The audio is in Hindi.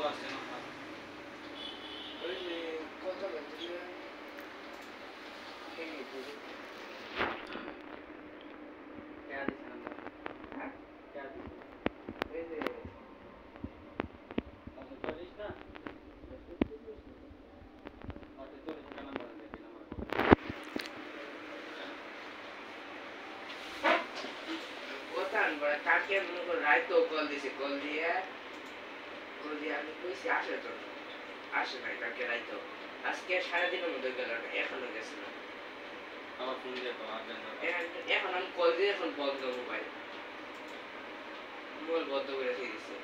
solo la sera Quindi cosa vuol dire? Che mi dici? Che ha di sangue? Eh? Che ha di sangue? Vede? La tua lista? La tua lista non vuole dire la मरको वो तान बड़ा ताकि हमने को राइट तो कॉल दी से कॉल दिया है আমি কইছি আসে তো আসে নাই কালকে রাইতো আজকে সারাদিনের মধ্যে গেল এখনও গেছে না আমার ফোন দিয়ে তো এখন আমি কল দিয়ে এখন বন্ধ মোবাইল মোবাইল বন্ধ করে দিয়েছি